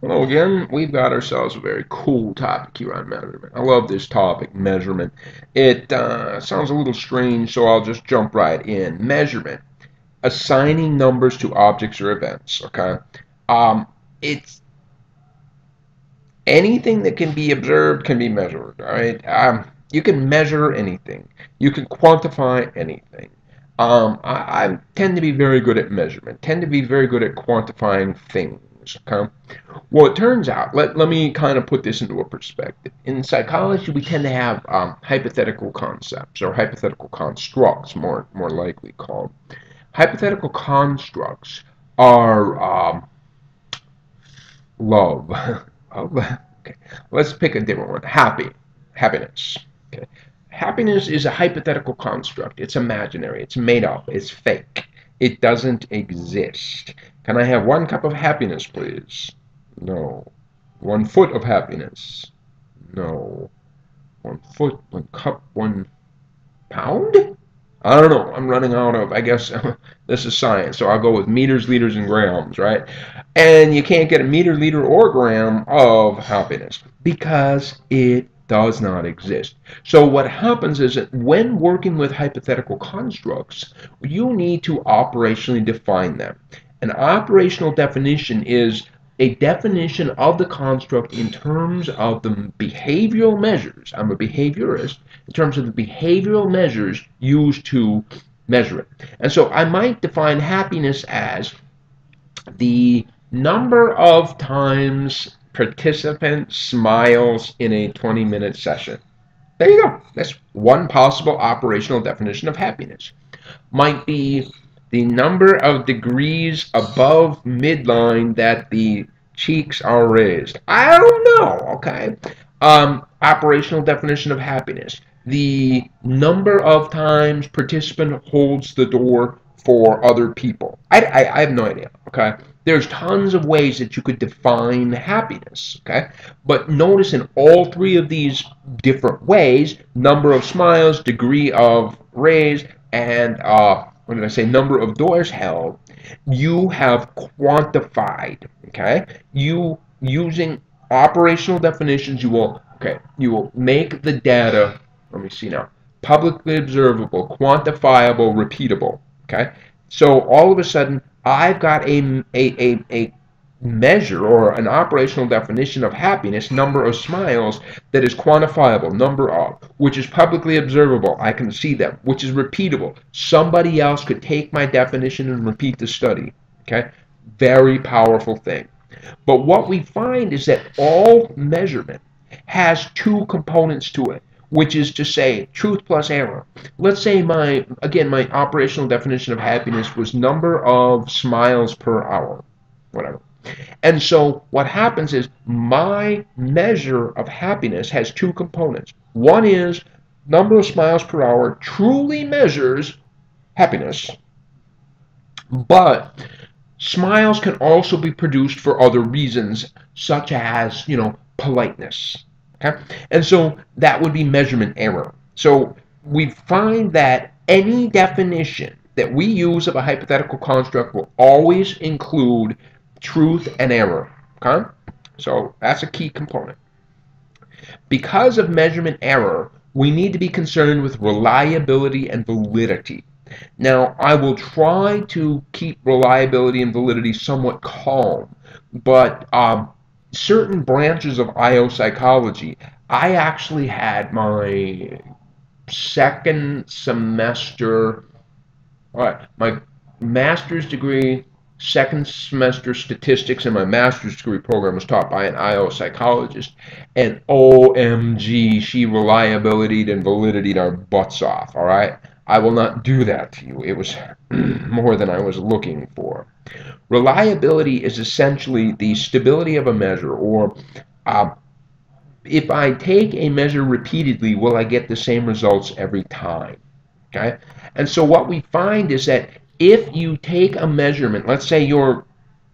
Hello again. We've got ourselves a very cool topic here on measurement. I love this topic, measurement. It uh, sounds a little strange, so I'll just jump right in. Measurement. Assigning numbers to objects or events, okay? Um, it's anything that can be observed can be measured, all right? Um, you can measure anything. You can quantify anything. Um, I, I tend to be very good at measurement, tend to be very good at quantifying things Okay. Well, it turns out, let, let me kind of put this into a perspective. In psychology, we tend to have um, hypothetical concepts, or hypothetical constructs, more, more likely called. Hypothetical constructs are um, love. okay. Let's pick a different one. Happy. Happiness. Okay. Happiness is a hypothetical construct. It's imaginary. It's made up. It's fake. It doesn't exist. Can I have one cup of happiness, please? No. One foot of happiness? No. One foot, one cup, one pound? I don't know. I'm running out of, I guess, this is science, so I'll go with meters, liters, and grams, right? And you can't get a meter, liter, or gram of happiness because it does not exist. So what happens is that when working with hypothetical constructs, you need to operationally define them. An operational definition is a definition of the construct in terms of the behavioral measures. I'm a behaviorist. In terms of the behavioral measures used to measure it. And so I might define happiness as the number of times participant smiles in a 20 minute session. There you go. That's one possible operational definition of happiness. Might be the number of degrees above midline that the cheeks are raised. I don't know, okay? Um, operational definition of happiness. The number of times participant holds the door for other people. I, I, I have no idea, okay? There's tons of ways that you could define happiness, okay? But notice in all three of these different ways, number of smiles, degree of raise, and uh, what did I say, number of doors held, you have quantified, okay? You, using operational definitions, you will, okay, you will make the data, let me see now, publicly observable, quantifiable, repeatable, okay? So all of a sudden, I've got a, a, a, a measure or an operational definition of happiness, number of smiles, that is quantifiable, number of, which is publicly observable, I can see them, which is repeatable. Somebody else could take my definition and repeat the study. Okay? Very powerful thing. But what we find is that all measurement has two components to it, which is to say truth plus error. Let's say my, again, my operational definition of happiness was number of smiles per hour, whatever. And so what happens is my measure of happiness has two components. One is number of smiles per hour truly measures happiness, but smiles can also be produced for other reasons, such as, you know, politeness. Okay? And so that would be measurement error. So we find that any definition that we use of a hypothetical construct will always include truth and error. Okay? So that's a key component. Because of measurement error, we need to be concerned with reliability and validity. Now, I will try to keep reliability and validity somewhat calm, but um, certain branches of IO psychology, I actually had my second semester, all right, my master's degree second semester statistics in my master's degree program was taught by an IO psychologist, and OMG, she reliability and validity our butts off, all right? I will not do that to you. It was more than I was looking for. Reliability is essentially the stability of a measure, or uh, if I take a measure repeatedly, will I get the same results every time? Okay? And so what we find is that if you take a measurement, let's say you're,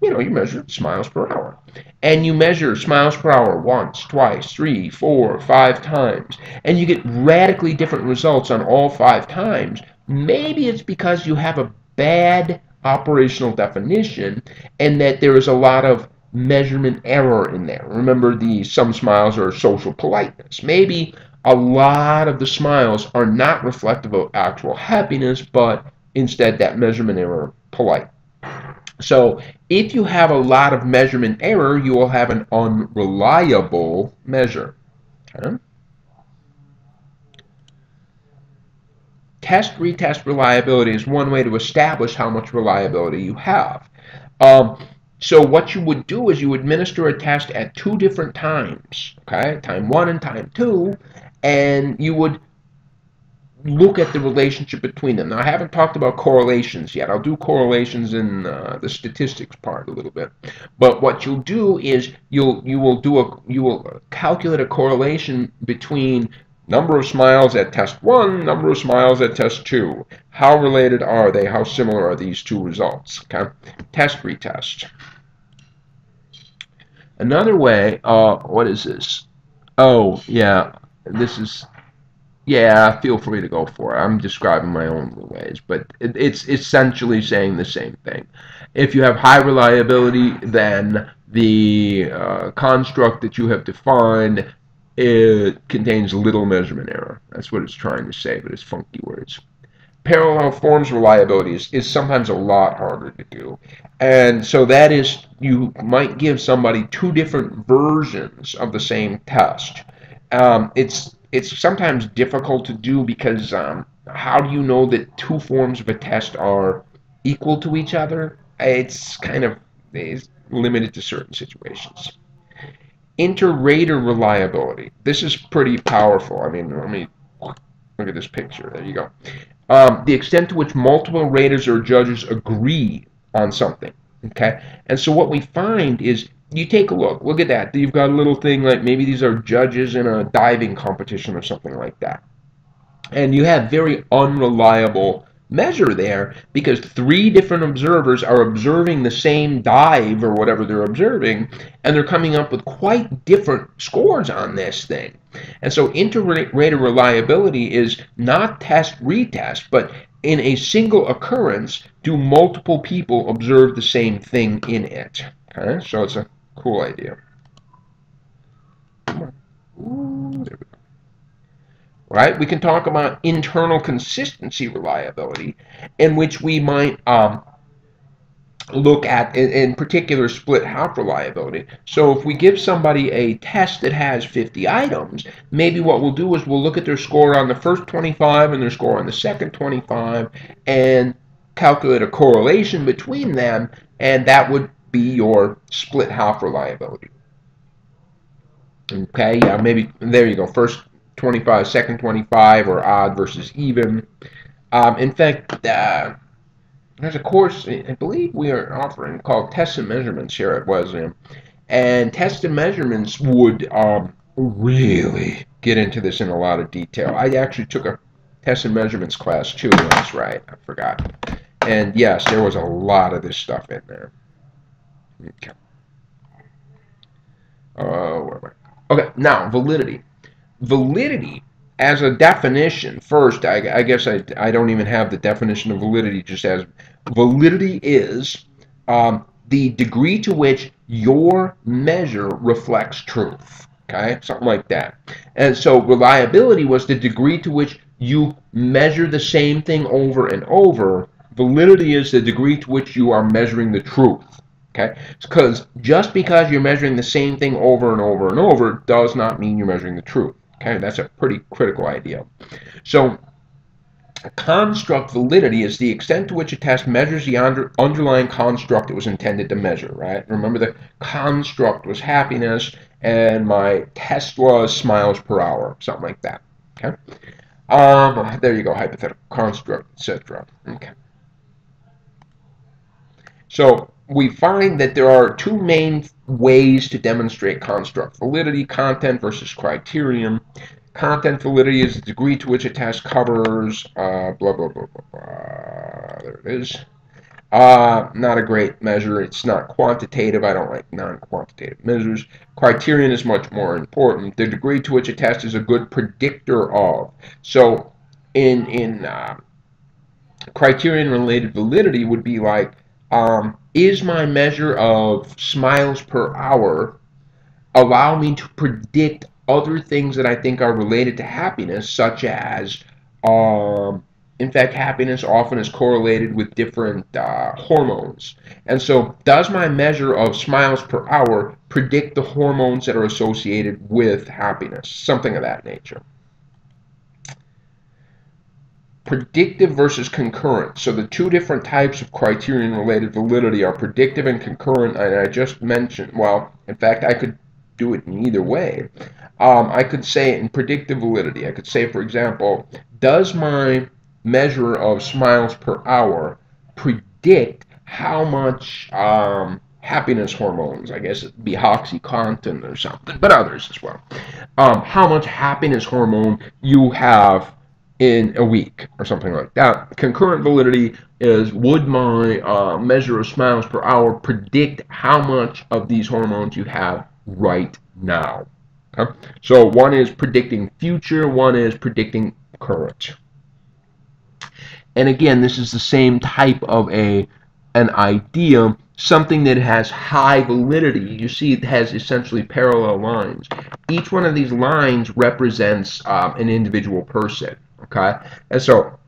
you know, you measure smiles per hour, and you measure smiles per hour once, twice, three, four, five times, and you get radically different results on all five times, maybe it's because you have a bad operational definition and that there is a lot of measurement error in there. Remember the some smiles are social politeness. Maybe a lot of the smiles are not reflective of actual happiness, but instead that measurement error polite. So if you have a lot of measurement error, you will have an unreliable measure. Okay? Test retest reliability is one way to establish how much reliability you have. Um, so what you would do is you administer a test at two different times, okay, time one and time two, and you would look at the relationship between them. Now, I haven't talked about correlations yet. I'll do correlations in uh, the statistics part a little bit. But what you'll do is you'll you will do a you will calculate a correlation between number of smiles at test one, number of smiles at test two. How related are they? How similar are these two results? Okay, test retest. Another way. Uh, what is this? Oh yeah, this is yeah, feel free to go for it. I'm describing my own ways, but it, it's essentially saying the same thing. If you have high reliability, then the uh, construct that you have defined it contains little measurement error. That's what it's trying to say, but it's funky words. Parallel forms reliability is, is sometimes a lot harder to do. And so that is, you might give somebody two different versions of the same test. Um, it's it's sometimes difficult to do because um, how do you know that two forms of a test are equal to each other? It's kind of it's limited to certain situations. Inter-rater reliability. This is pretty powerful. I mean, let me look at this picture. There you go. Um, the extent to which multiple raters or judges agree on something. Okay, and so what we find is you take a look. Look at that. You've got a little thing like maybe these are judges in a diving competition or something like that. And you have very unreliable measure there because three different observers are observing the same dive or whatever they're observing and they're coming up with quite different scores on this thing. And so inter-rater reliability is not test retest, but in a single occurrence, do multiple people observe the same thing in it? Okay, so it's a Cool idea. Right? We can talk about internal consistency reliability, in which we might um, look at, in, in, particular, split half reliability. So if we give somebody a test that has 50 items, maybe what we'll do is we'll look at their score on the first 25 and their score on the second 25 and calculate a correlation between them, and that would be your split half reliability. Okay, yeah, maybe, there you go, first 25, second 25, or odd versus even. Um, in fact, uh, there's a course, I believe we are offering, called Tests and Measurements here at Wesleyan. And tests and measurements would um, really get into this in a lot of detail. I actually took a test and measurements class too, that's right, I forgot. And yes, there was a lot of this stuff in there. Okay. Uh, okay, now validity. Validity as a definition, first, I, I guess I, I don't even have the definition of validity, just as validity is um, the degree to which your measure reflects truth. Okay, something like that. And so reliability was the degree to which you measure the same thing over and over. Validity is the degree to which you are measuring the truth. Okay? Because just because you're measuring the same thing over and over and over does not mean you're measuring the truth. Okay? That's a pretty critical idea. So, construct validity is the extent to which a test measures the under, underlying construct it was intended to measure, right? Remember the construct was happiness and my test was smiles per hour, something like that. Okay? Um, there you go, hypothetical construct, etc. Okay. So we find that there are two main ways to demonstrate construct validity, content versus criterion. Content validity is the degree to which a test covers, uh, blah, blah, blah, blah, blah. There it is. Uh, not a great measure. It's not quantitative. I don't like non-quantitative measures. Criterion is much more important. The degree to which a test is a good predictor of. So in, in uh, criterion-related validity would be like, um, is my measure of smiles per hour allow me to predict other things that I think are related to happiness, such as, um, in fact, happiness often is correlated with different uh, hormones. And so, does my measure of smiles per hour predict the hormones that are associated with happiness? Something of that nature predictive versus concurrent. So the two different types of criterion related validity are predictive and concurrent. And I just mentioned, well, in fact, I could do it in either way. Um, I could say in predictive validity, I could say, for example, does my measure of smiles per hour predict how much um, happiness hormones, I guess it'd be oxytocin or something, but others as well, um, how much happiness hormone you have in a week or something like that. Concurrent validity is would my uh, measure of smiles per hour predict how much of these hormones you have right now. Okay? So one is predicting future, one is predicting current. And again, this is the same type of a an idea, something that has high validity. You see it has essentially parallel lines. Each one of these lines represents um, an individual person. Okay? And so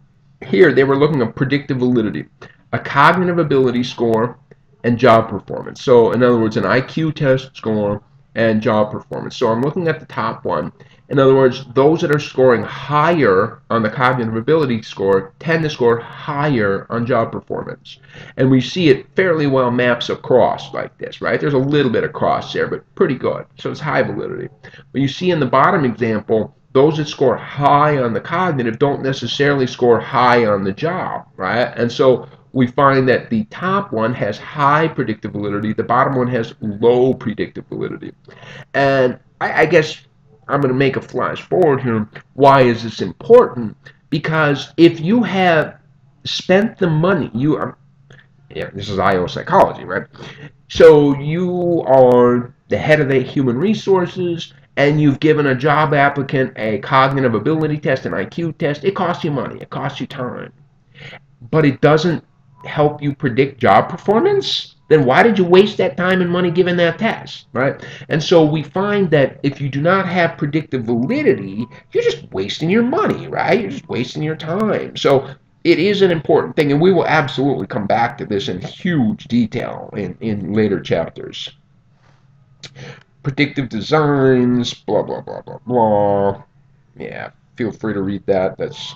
here they were looking at predictive validity, a cognitive ability score, and job performance. So in other words, an IQ test score and job performance. So I'm looking at the top one. In other words, those that are scoring higher on the cognitive ability score tend to score higher on job performance. And we see it fairly well maps across like this, right? There's a little bit of cross there, but pretty good. So it's high validity. But you see in the bottom example, those that score high on the cognitive don't necessarily score high on the job, right? And so we find that the top one has high predictive validity, the bottom one has low predictive validity. And I, I guess I'm going to make a flash forward here. Why is this important? Because if you have spent the money, you are, yeah, this is IO psychology, right? So you are the head of the human resources and you've given a job applicant a cognitive ability test, an IQ test, it costs you money, it costs you time. But it doesn't help you predict job performance, then why did you waste that time and money giving that test, right? And so we find that if you do not have predictive validity, you're just wasting your money, right? You're just wasting your time. So it is an important thing, and we will absolutely come back to this in huge detail in, in later chapters predictive designs, blah, blah, blah, blah, blah. Yeah, feel free to read that. That's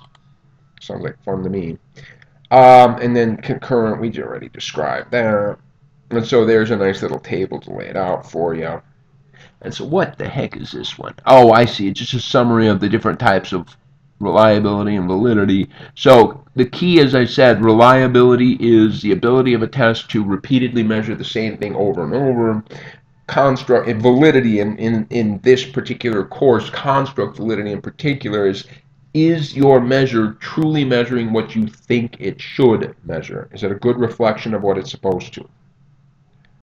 sounds like fun to me. Um, and then concurrent, we already described that. And so there's a nice little table to lay it out for you. And so what the heck is this one? Oh, I see. It's just a summary of the different types of reliability and validity. So the key, as I said, reliability is the ability of a test to repeatedly measure the same thing over and over construct validity in, in, in this particular course, construct validity in particular, is is your measure truly measuring what you think it should measure? Is it a good reflection of what it's supposed to?